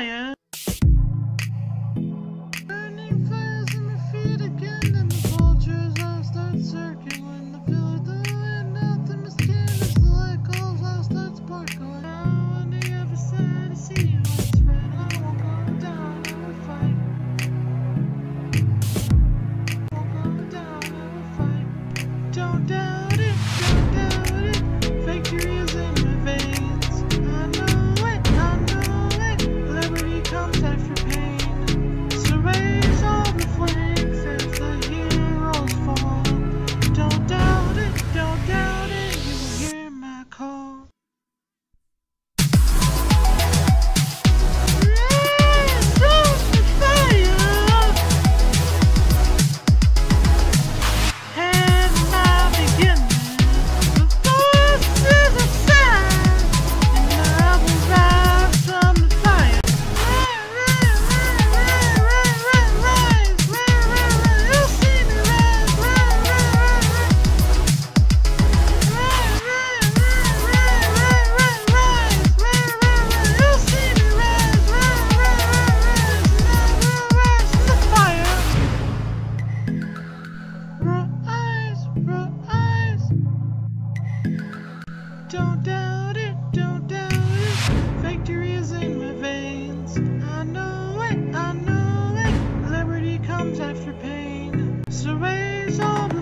yeah. Don't doubt it, don't doubt it. Victory is in my veins. I know it, I know it. Liberty comes after pain. So raise all.